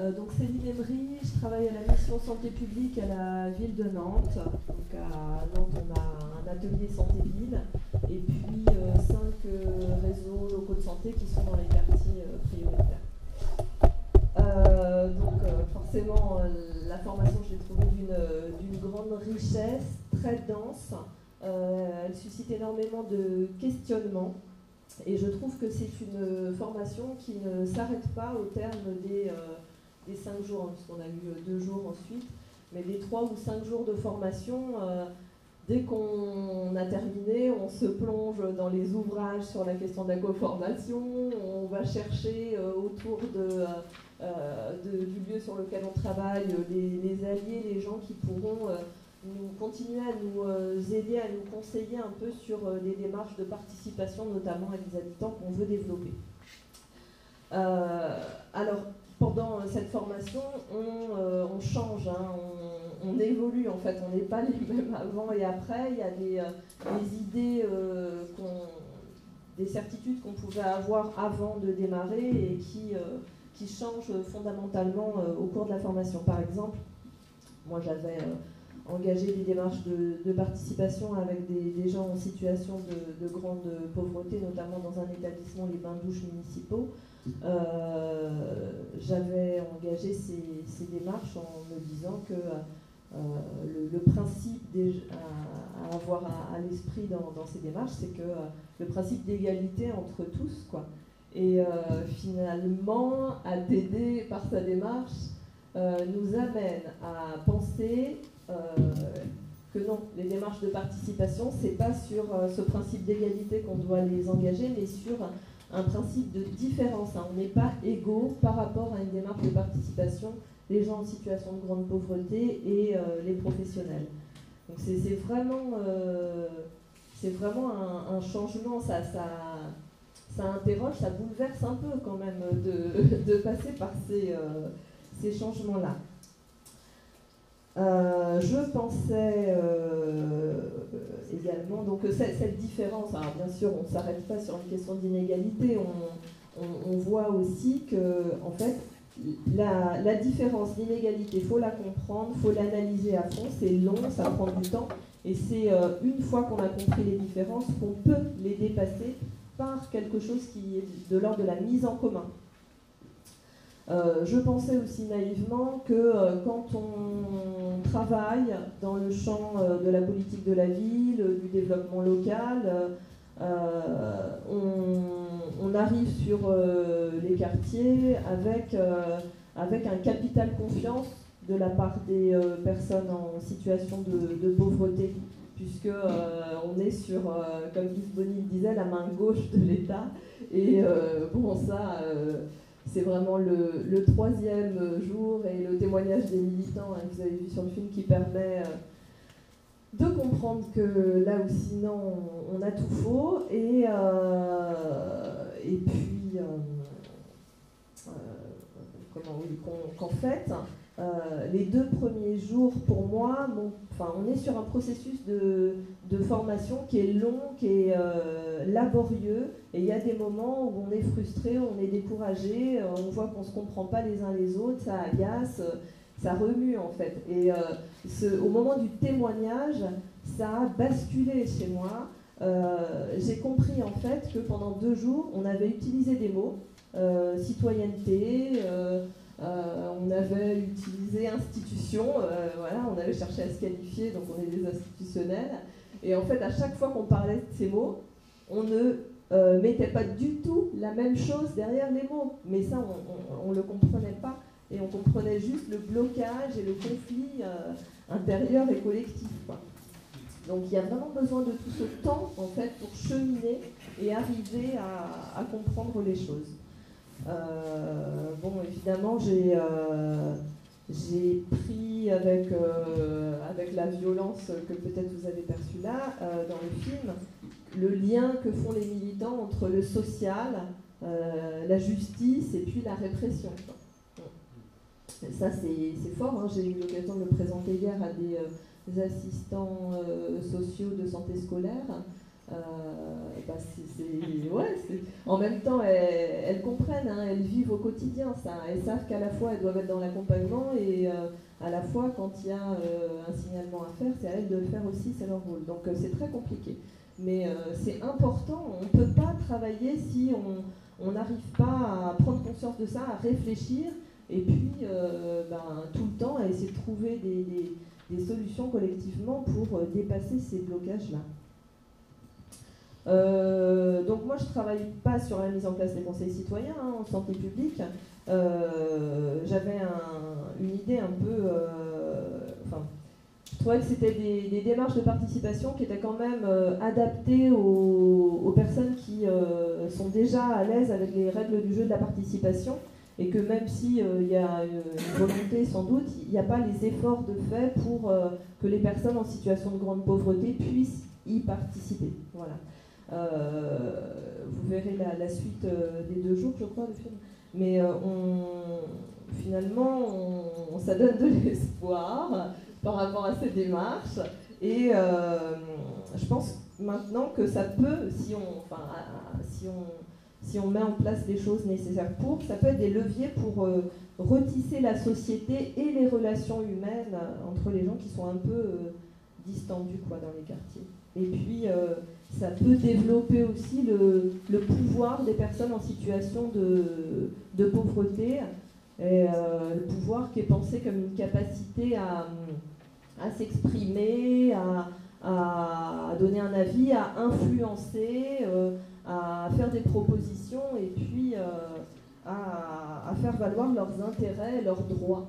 Euh, donc Céline Emery, je travaille à la mission santé publique à la ville de Nantes. Donc à Nantes, on a un atelier santé-ville et puis euh, cinq euh, réseaux locaux de santé qui sont dans les quartiers prioritaires. donc forcément, la formation, je l'ai trouvée d'une grande richesse, très dense. elle suscite énormément de questionnements. Et je trouve que c'est une formation qui ne s'arrête pas au terme des des cinq jours, hein, puisqu'on a eu euh, deux jours ensuite, mais des trois ou cinq jours de formation, euh, dès qu'on a terminé, on se plonge dans les ouvrages sur la question de la co-formation, on va chercher euh, autour du lieu sur lequel on travaille les, alliés, les gens qui pourront nous continuer à nous aider, à nous conseiller un peu sur les démarches de participation, notamment à des habitants qu'on veut développer. alors, pendant euh, cette formation, on, euh, change, hein, on, évolue en fait, on n'est pas les mêmes avant et après. Il y a des, euh, idées, des certitudes qu'on pouvait avoir avant de démarrer et qui, changent fondamentalement au cours de la formation. Par exemple, moi j'avais engagé des démarches de, participation avec des, gens en situation de, de, grande pauvreté, notamment dans un établissement, les bains-douches municipaux. Euh, j'avais engagé ces, démarches en me disant que euh, le, principe à, avoir à, l'esprit dans, ces démarches, c'est que euh, le principe d'égalité entre tous, quoi. Et finalement, à t'aider par sa démarche, nous amène à penser que non, les démarches de participation, c'est pas sur ce principe d'égalité qu'on doit les engager, mais sur un principe de différence. Hein. On n'est pas égaux par rapport à une démarche de participation, les gens en situation de grande pauvreté et euh, les professionnels. Donc c'est vraiment, euh, vraiment un, changement, ça, ça, ça, interroge, ça bouleverse un peu quand même de, passer par ces, euh, ces changements-là. Euh, je pensais donc cette, différence, alors bien sûr on ne s'arrête pas sur une question d'inégalité, on, voit aussi que en fait la, différence, l'inégalité, il faut la comprendre, il faut l'analyser à fond, c'est long, ça prend du temps, et c'est euh, une fois qu'on a compris les différences qu'on peut les dépasser par quelque chose qui est de l'ordre de la mise en commun. Euh, je pensais aussi naïvement que euh, quand on travaille dans le champ euh, de la politique de la ville, du développement local, on, arrive sur les quartiers avec, avec un capital confiance de la part des personnes en situation de, pauvreté, puisque on est sur, comme Yves Bonny disait, la main gauche de l'État. Et bon, ça c'est vraiment le, troisième jour et le témoignage des militants hein, que vous avez vu sur le film qui permet euh, de comprendre que là ou sinon on, a tout faux. Et, euh, et puis euh, comment qu'en fait euh, les deux premiers jours, pour moi, on est sur un processus de, formation qui est long, qui est euh, laborieux, et il y a des moments où on est frustré, on est découragé, euh, on voit qu'on ne se comprend pas les uns les autres, ça agace, ça remue en fait. Et au moment du témoignage, ça a basculé chez moi. J'ai compris en fait que pendant deux jours, on avait utilisé des mots, citoyenneté, euh, on avait utilisé institution, euh, voilà, on avait cherché à se qualifier, donc on est des institutionnels. Et en fait, à chaque fois qu'on parlait de ces mots, on ne euh, mettait pas du tout la même chose derrière les mots. Mais ça, on ne le comprenait pas. Et on comprenait juste le blocage et le conflit intérieur et collectif. Donc il y a vraiment besoin de tout ce temps, en fait, pour cheminer et arriver à comprendre les choses. Euh, évidemment, j'ai euh, j'ai pris avec, euh, avec la violence que peut-être vous avez perçue là, dans le film, le lien que font les militants entre le social, la justice et puis la répression. Ça, c'est fort. Hein. J'ai eu l'occasion de le présenter hier à des, assistants sociaux de santé scolaire. Bah, ouais, en même temps, elles, comprennent, hein, elles vivent au quotidien ça. Elles savent qu'à la fois elles doivent être dans l'accompagnement et à la fois quand il y a un signalement à faire, c'est à elles de le faire aussi, c'est leur rôle. Donc c'est très compliqué. Mais c'est important, on ne peut pas travailler si on n'arrive pas à prendre conscience de ça, à réfléchir et puis ben, tout le temps à essayer de trouver des solutions collectivement pour euh, dépasser ces blocages-là. Euh, donc moi je ne travaille pas sur la mise en place des conseils citoyens hein, en santé publique. Euh, j'avais une idée un peu... enfin, je trouvais que c'était des, démarches de participation qui étaient quand même adaptées aux, personnes qui sont déjà à l'aise avec les règles du jeu de la participation et que même s'il euh, y a une volonté sans doute, il n'y a pas les efforts de fait pour euh, que les personnes en situation de grande pauvreté puissent y participer. Voilà. Euh, vous verrez la, suite des deux jours, je crois, du film. Mais on, finalement, on, ça donne de l'espoir par rapport à ces démarches. Et je pense maintenant que ça peut, si on, met en place les choses nécessaires pour, ça peut être des leviers pour euh, retisser la société et les relations humaines euh, entre les gens qui sont un peu euh, distendus dans les quartiers. Et puis, ça peut développer aussi le, pouvoir des personnes en situation de, pauvreté, et, le pouvoir qui est pensé comme une capacité à, s'exprimer, à, donner un avis, à influencer à faire des propositions et puis euh, à, faire valoir leurs intérêts, leurs droits.